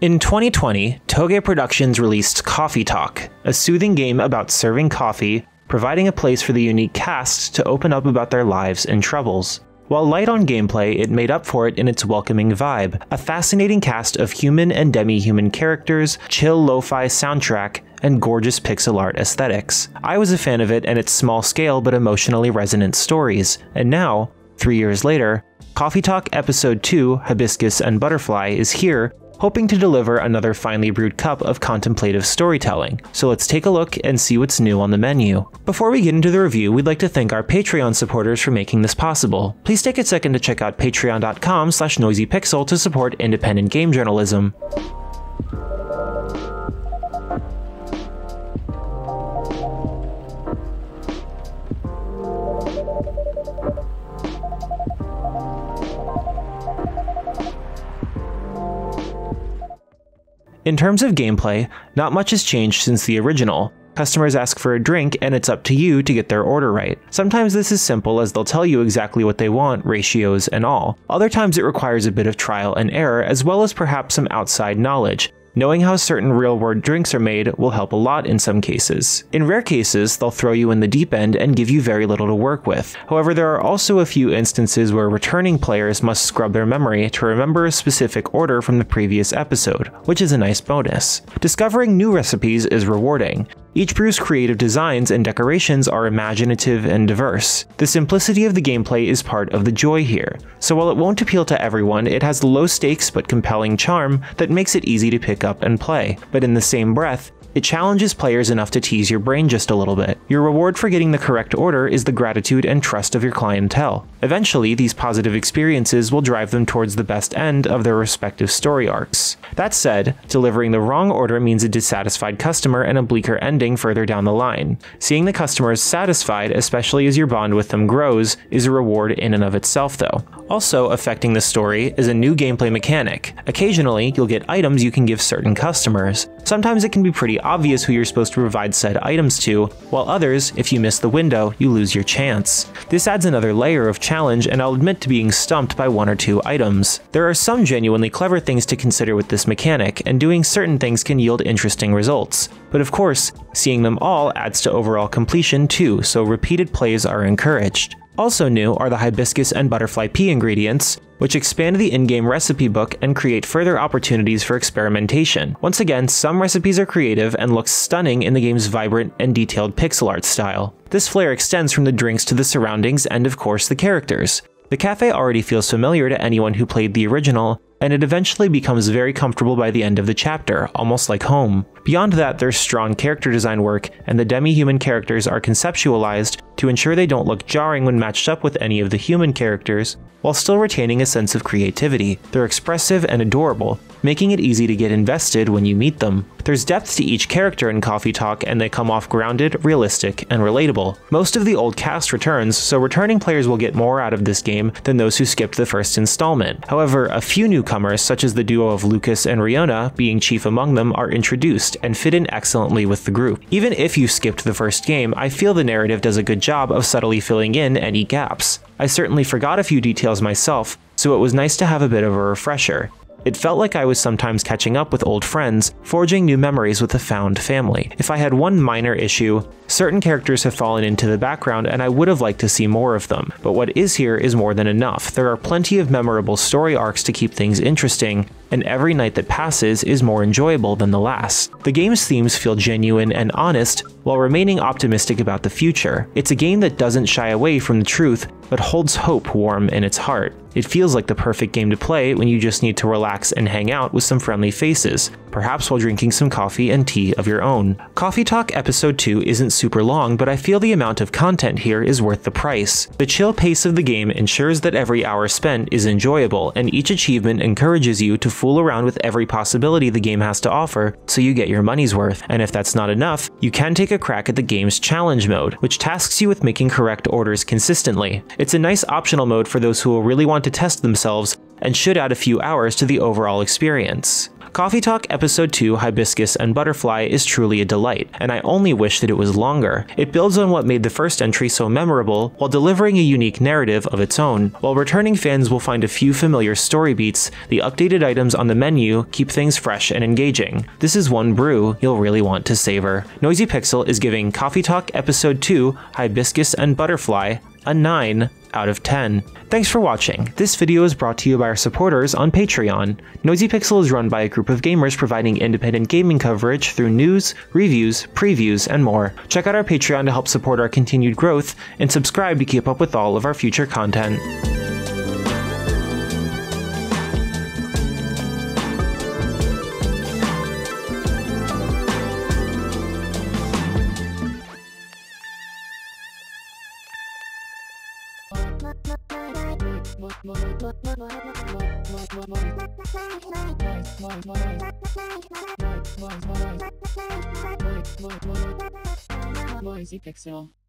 In 2020, Toge Productions released Coffee Talk, a soothing game about serving coffee, providing a place for the unique cast to open up about their lives and troubles. While light on gameplay, it made up for it in its welcoming vibe, a fascinating cast of human and demi-human characters, chill lo-fi soundtrack, and gorgeous pixel art aesthetics. I was a fan of it and its small scale but emotionally resonant stories, and now, three years later, Coffee Talk Episode 2, Hibiscus and Butterfly is here hoping to deliver another finely brewed cup of contemplative storytelling. So let's take a look and see what's new on the menu. Before we get into the review, we'd like to thank our Patreon supporters for making this possible. Please take a second to check out patreon.com slash noisypixel to support independent game journalism. In terms of gameplay, not much has changed since the original. Customers ask for a drink and it's up to you to get their order right. Sometimes this is simple as they'll tell you exactly what they want, ratios and all. Other times it requires a bit of trial and error as well as perhaps some outside knowledge, Knowing how certain real world drinks are made will help a lot in some cases. In rare cases, they'll throw you in the deep end and give you very little to work with. However, there are also a few instances where returning players must scrub their memory to remember a specific order from the previous episode, which is a nice bonus. Discovering new recipes is rewarding. Each brew's creative designs and decorations are imaginative and diverse. The simplicity of the gameplay is part of the joy here, so while it won't appeal to everyone, it has low stakes but compelling charm that makes it easy to pick up and play. But in the same breath, it challenges players enough to tease your brain just a little bit. Your reward for getting the correct order is the gratitude and trust of your clientele. Eventually, these positive experiences will drive them towards the best end of their respective story arcs. That said, delivering the wrong order means a dissatisfied customer and a bleaker ending further down the line. Seeing the customers satisfied, especially as your bond with them grows, is a reward in and of itself though. Also affecting the story is a new gameplay mechanic. Occasionally, you'll get items you can give certain customers. Sometimes it can be pretty obvious who you're supposed to provide said items to, while others, if you miss the window, you lose your chance. This adds another layer of challenge, and I'll admit to being stumped by one or two items. There are some genuinely clever things to consider with this mechanic, and doing certain things can yield interesting results. But of course, seeing them all adds to overall completion too, so repeated plays are encouraged. Also new are the hibiscus and butterfly pea ingredients, which expand the in-game recipe book and create further opportunities for experimentation. Once again, some recipes are creative and look stunning in the game's vibrant and detailed pixel art style. This flair extends from the drinks to the surroundings and of course the characters. The cafe already feels familiar to anyone who played the original, and it eventually becomes very comfortable by the end of the chapter, almost like home. Beyond that, there's strong character design work, and the demi-human characters are conceptualized to ensure they don't look jarring when matched up with any of the human characters, while still retaining a sense of creativity. They're expressive and adorable, making it easy to get invested when you meet them. There's depth to each character in Coffee Talk, and they come off grounded, realistic, and relatable. Most of the old cast returns, so returning players will get more out of this game than those who skipped the first installment. However, a few newcomers, such as the duo of Lucas and Riona, being chief among them, are introduced and fit in excellently with the group. Even if you skipped the first game, I feel the narrative does a good job of subtly filling in any gaps. I certainly forgot a few details myself, so it was nice to have a bit of a refresher. It felt like I was sometimes catching up with old friends, forging new memories with a found family. If I had one minor issue, certain characters have fallen into the background and I would have liked to see more of them, but what is here is more than enough. There are plenty of memorable story arcs to keep things interesting, and every night that passes is more enjoyable than the last. The game's themes feel genuine and honest, while remaining optimistic about the future. It's a game that doesn't shy away from the truth, but holds hope warm in its heart. It feels like the perfect game to play when you just need to relax and hang out with some friendly faces, perhaps while drinking some coffee and tea of your own. Coffee Talk Episode 2 isn't super long, but I feel the amount of content here is worth the price. The chill pace of the game ensures that every hour spent is enjoyable, and each achievement encourages you to fool around with every possibility the game has to offer so you get your money's worth. And if that's not enough, you can take a crack at the game's challenge mode, which tasks you with making correct orders consistently. It's a nice optional mode for those who will really want to test themselves and should add a few hours to the overall experience. Coffee Talk Episode 2 Hibiscus and Butterfly is truly a delight, and I only wish that it was longer. It builds on what made the first entry so memorable while delivering a unique narrative of its own. While returning fans will find a few familiar story beats, the updated items on the menu keep things fresh and engaging. This is one brew you'll really want to savor. Noisy Pixel is giving Coffee Talk Episode 2 Hibiscus and Butterfly a 9 out of 10. Thanks for watching. This video is brought to you by our supporters on Patreon. Noisy Pixel is run by a group of gamers providing independent gaming coverage through news, reviews, previews, and more. Check out our Patreon to help support our continued growth, and subscribe to keep up with all of our future content. Noisy Pixel.